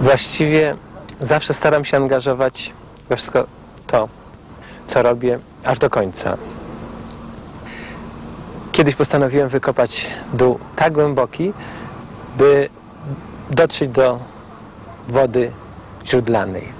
Właściwie zawsze staram się angażować we wszystko to, co robię, aż do końca. Kiedyś postanowiłem wykopać dół tak głęboki, by dotrzeć do wody źródlanej.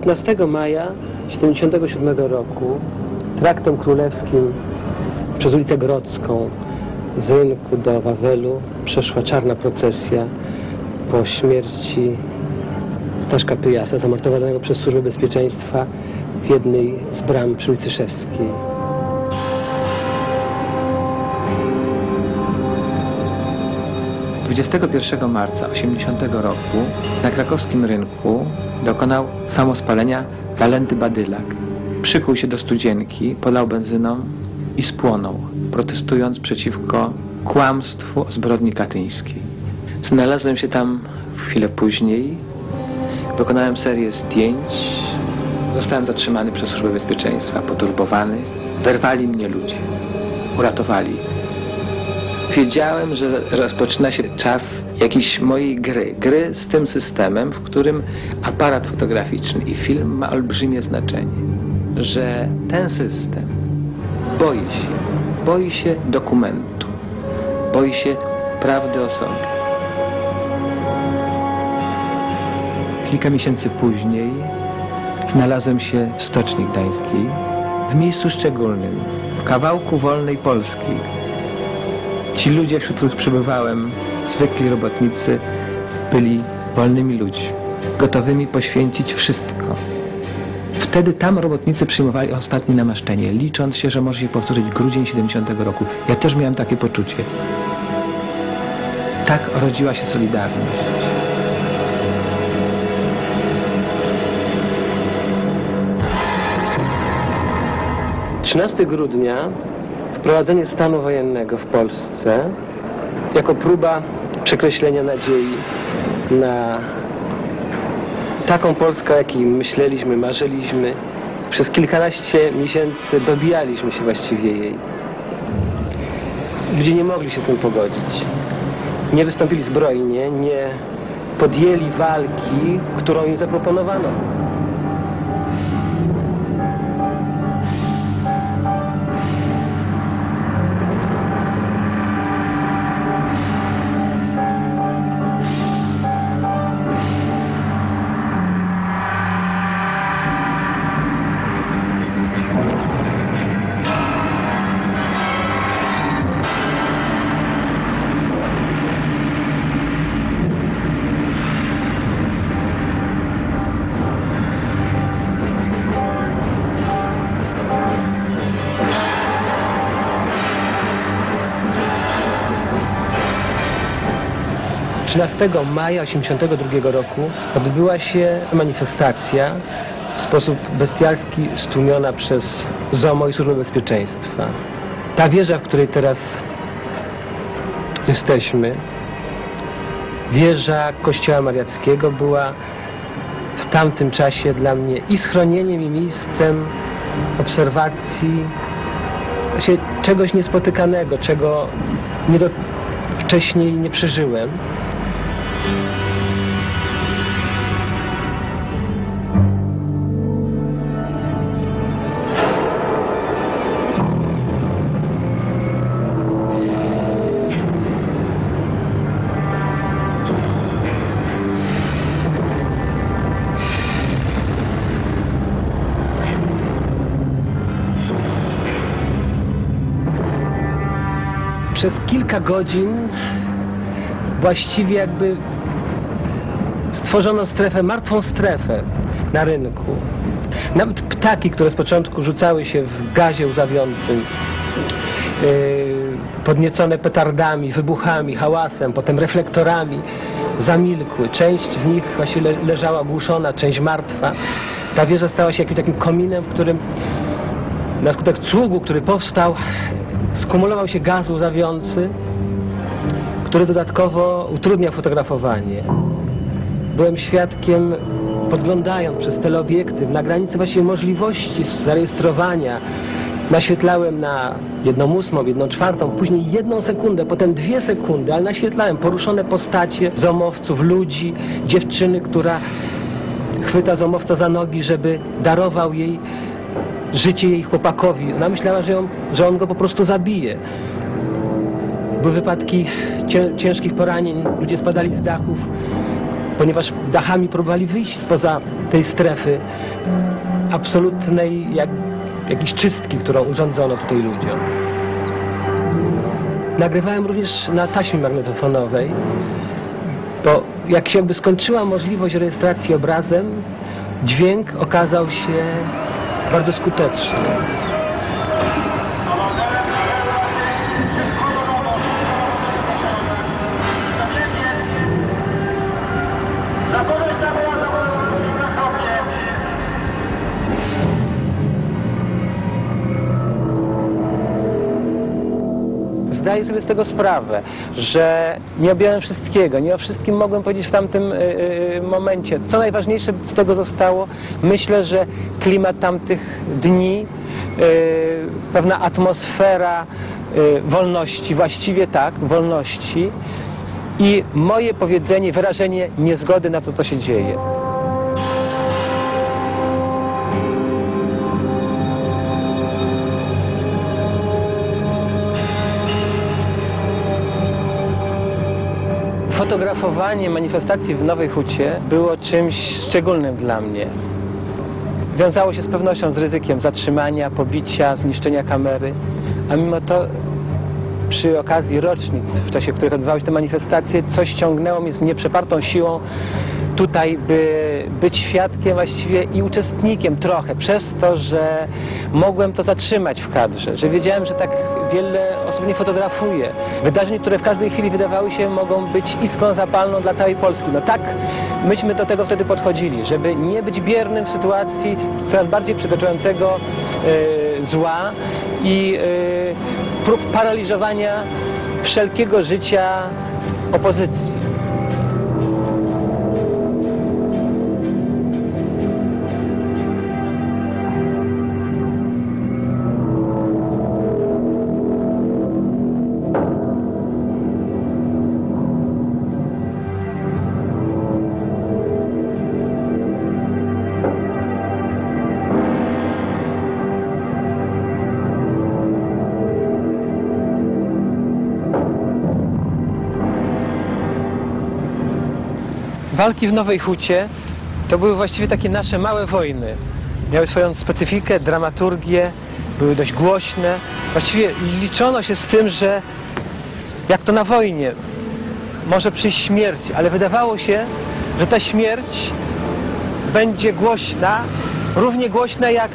Piętnastego maja 77 roku traktem królewskim przez ulicę Grodzką z rynku do Wawelu przeszła czarna procesja po śmierci Staszka Pyjasa, zamordowanego przez Służbę Bezpieczeństwa w jednej z bram przy ulicy Szewskiej. 21 marca 80 roku na krakowskim rynku dokonał samospalenia Walenty Badylak. Przykuł się do studzienki, polał benzyną i spłonął, protestując przeciwko kłamstwu o zbrodni katyńskiej. Znalazłem się tam chwilę później, wykonałem serię zdjęć, zostałem zatrzymany przez Służbę Bezpieczeństwa, poturbowany. Wyrwali mnie ludzie, uratowali. Wiedziałem, że rozpoczyna się czas jakiejś mojej gry. Gry z tym systemem, w którym aparat fotograficzny i film ma olbrzymie znaczenie. Że ten system boi się, boi się dokumentu, boi się prawdy o sobie. Kilka miesięcy później znalazłem się w Stoczni Gdańskiej, w miejscu szczególnym, w kawałku wolnej Polski, Ci ludzie, wśród których przebywałem, zwykli robotnicy, byli wolnymi ludźmi, gotowymi poświęcić wszystko. Wtedy tam robotnicy przyjmowali ostatnie namaszczenie, licząc się, że może się powtórzyć grudzień 70 roku. Ja też miałem takie poczucie. Tak rodziła się Solidarność. 13 grudnia wprowadzenie stanu wojennego w Polsce jako próba przekreślenia nadziei na taką Polskę, jakiej myśleliśmy, marzyliśmy. Przez kilkanaście miesięcy dobijaliśmy się właściwie jej. Ludzie nie mogli się z tym pogodzić. Nie wystąpili zbrojnie, nie podjęli walki, którą im zaproponowano. Trzynastego maja 1982 roku odbyła się manifestacja w sposób bestialski stłumiona przez ZOMO i Służbę Bezpieczeństwa. Ta wieża, w której teraz jesteśmy, wieża Kościoła Mariackiego była w tamtym czasie dla mnie i schronieniem, i miejscem obserwacji czegoś niespotykanego, czego nie do, wcześniej nie przeżyłem. Przez kilka godzin właściwie jakby stworzono strefę, martwą strefę na rynku. Nawet ptaki, które z początku rzucały się w gazie łzawiącym, yy, podniecone petardami, wybuchami, hałasem, potem reflektorami, zamilkły. Część z nich właściwie leżała ogłuszona, część martwa. Ta wieża stała się jakimś takim kominem, w którym na skutek cługu, który powstał, skumulował się gaz łzawiący, który dodatkowo utrudniał fotografowanie. Byłem świadkiem, podglądając przez teleobiektyw, na granicy właściwie możliwości zarejestrowania, naświetlałem na jedną ósmą, jedną czwartą, później jedną sekundę, potem dwie sekundy, ale naświetlałem poruszone postacie zomowców, ludzi, dziewczyny, która chwyta zomowca za nogi, żeby darował jej życie jej chłopakowi. Ona myślała, że, ją, że on go po prostu zabije. Były wypadki cię, ciężkich poranień, ludzie spadali z dachów, ponieważ dachami próbowali wyjść spoza tej strefy absolutnej jak, jakiejś czystki, którą urządzono tutaj ludziom. Nagrywałem również na taśmie magnetofonowej, bo jak się jakby skończyła możliwość rejestracji obrazem, dźwięk okazał się bardzo skuteczny. Zdaję sobie z tego sprawę, że nie objąłem wszystkiego, nie o wszystkim mogłem powiedzieć w tamtym y, y, momencie. Co najważniejsze z tego zostało, myślę, że klimat tamtych dni, y, pewna atmosfera y, wolności, właściwie tak, wolności i moje powiedzenie, wyrażenie niezgody na to, co się dzieje. Fotografowanie manifestacji w Nowej Hucie było czymś szczególnym dla mnie. Wiązało się z pewnością z ryzykiem zatrzymania, pobicia, zniszczenia kamery, a mimo to przy okazji rocznic, w czasie których odbywały się te manifestacje, coś ciągnęło mnie z mnie przepartą siłą tutaj, by być świadkiem właściwie i uczestnikiem trochę, przez to, że mogłem to zatrzymać w kadrze, że wiedziałem, że tak wiele osób nie fotografuje. Wydarzeń, które w każdej chwili wydawały się mogą być iskrą zapalną dla całej Polski. No tak myśmy do tego wtedy podchodzili, żeby nie być biernym w sytuacji coraz bardziej przytaczającego e, zła i e, prób paraliżowania wszelkiego życia opozycji. Walki w Nowej Hucie to były właściwie takie nasze małe wojny. Miały swoją specyfikę, dramaturgię, były dość głośne. Właściwie liczono się z tym, że jak to na wojnie, może przyjść śmierć, ale wydawało się, że ta śmierć będzie głośna, równie głośna jak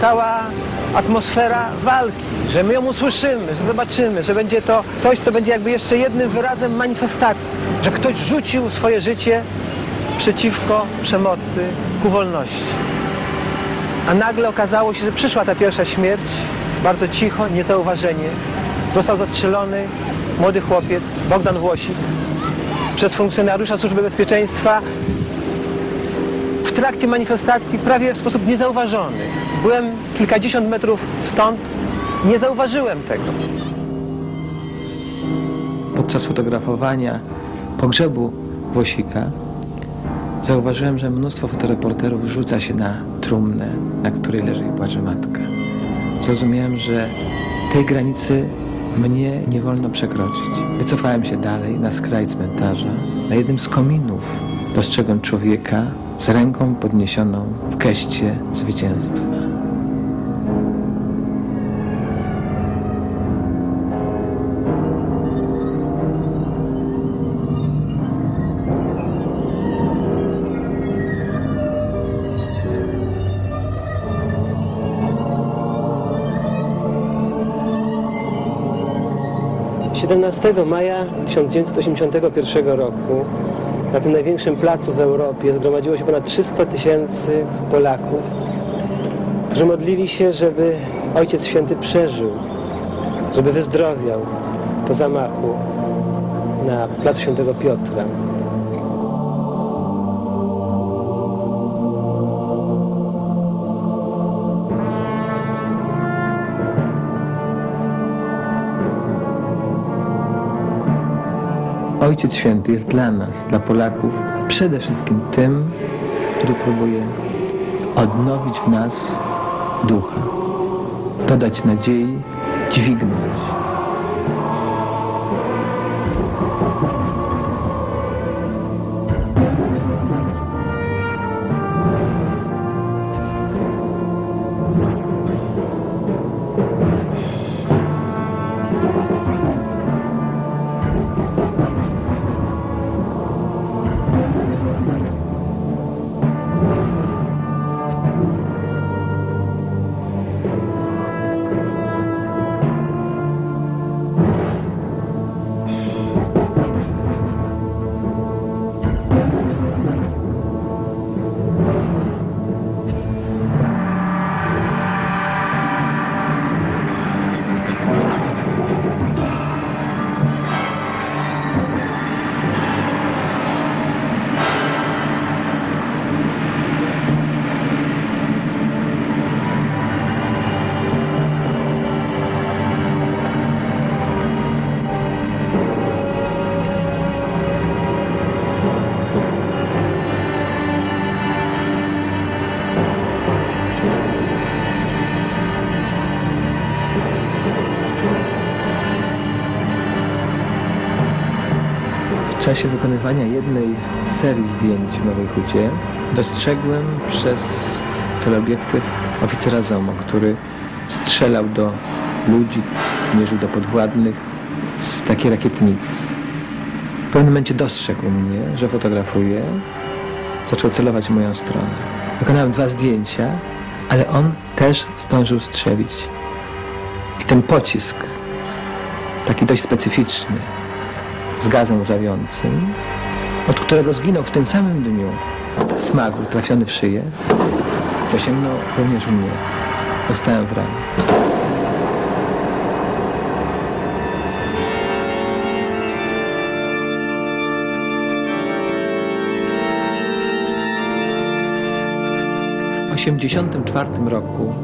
cała atmosfera walki, że my ją usłyszymy, że zobaczymy, że będzie to coś, co będzie jakby jeszcze jednym wyrazem manifestacji, że ktoś rzucił swoje życie przeciwko przemocy ku wolności. A nagle okazało się, że przyszła ta pierwsza śmierć, bardzo cicho, niezauważenie. Został zastrzelony młody chłopiec, Bogdan Włosik, przez funkcjonariusza Służby Bezpieczeństwa trakcie manifestacji prawie w sposób niezauważony. Byłem kilkadziesiąt metrów stąd, nie zauważyłem tego. Podczas fotografowania pogrzebu Włosika zauważyłem, że mnóstwo fotoreporterów rzuca się na trumnę, na której leży i płacze matka. Zrozumiałem, że tej granicy mnie nie wolno przekroczyć. Wycofałem się dalej na skraj cmentarza. Na jednym z kominów dostrzegłem człowieka z ręką podniesioną w geście zwycięstwa. 17 maja 1981 roku na tym największym placu w Europie zgromadziło się ponad 300 tysięcy Polaków, którzy modlili się, żeby Ojciec Święty przeżył, żeby wyzdrowiał po zamachu na placu Świętego Piotra. Ojciec Święty jest dla nas, dla Polaków, przede wszystkim tym, który próbuje odnowić w nas ducha, dodać nadziei, dźwignąć. W czasie wykonywania jednej serii zdjęć w Nowej Hucie dostrzegłem przez teleobiektyw oficera ZOMO, który strzelał do ludzi, mierzył do podwładnych z takiej rakietnicy. W pewnym momencie dostrzegł mnie, że fotografuję, zaczął celować w moją stronę. Wykonałem dwa zdjęcia, ale on też zdążył strzelić. I ten pocisk, taki dość specyficzny, z gazem łzawiącym, od którego zginął w tym samym dniu smagur trafiony w szyję, dosięgnął również mnie. Dostałem w ramię. W 1984 roku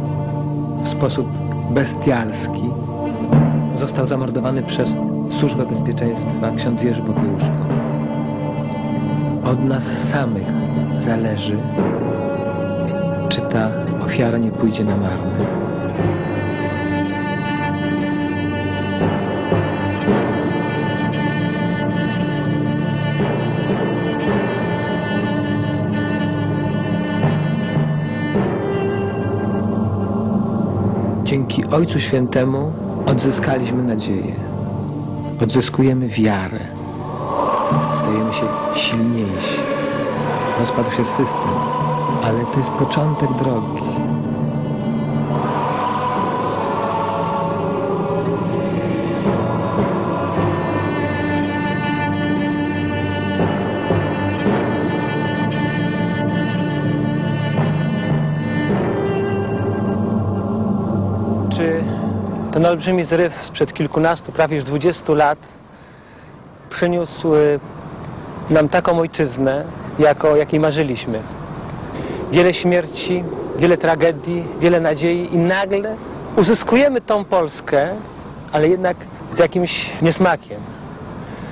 w sposób bestialski został zamordowany przez Służbę Bezpieczeństwa ksiądz Jerzy Popiełuszko. Od nas samych zależy, czy ta ofiara nie pójdzie na marne. Dzięki Ojcu Świętemu odzyskaliśmy nadzieję. Odzyskujemy wiarę. Stajemy się silniejsi. Rozpadł się system, ale to jest początek drogi. Ten olbrzymi zryw sprzed kilkunastu, prawie już dwudziestu lat przyniósł y, nam taką ojczyznę, jako, jakiej marzyliśmy? Wiele śmierci, wiele tragedii, wiele nadziei i nagle uzyskujemy tą Polskę, ale jednak z jakimś niesmakiem.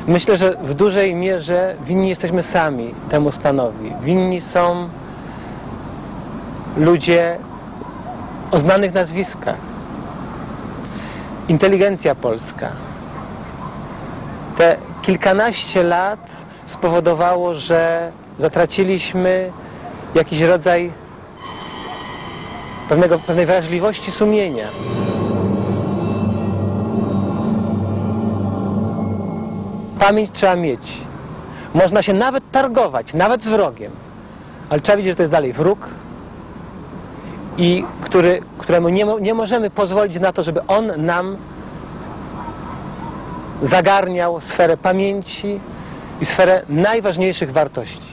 Myślę, że w dużej mierze winni jesteśmy sami temu stanowi. Winni są ludzie o znanych nazwiskach. Inteligencja polska. Te kilkanaście lat spowodowało, że zatraciliśmy jakiś rodzaj pewnego, pewnej wrażliwości sumienia. Pamięć trzeba mieć. Można się nawet targować, nawet z wrogiem, ale trzeba wiedzieć, że to jest dalej wróg i który, któremu nie, nie możemy pozwolić na to, żeby on nam zagarniał sferę pamięci i sferę najważniejszych wartości.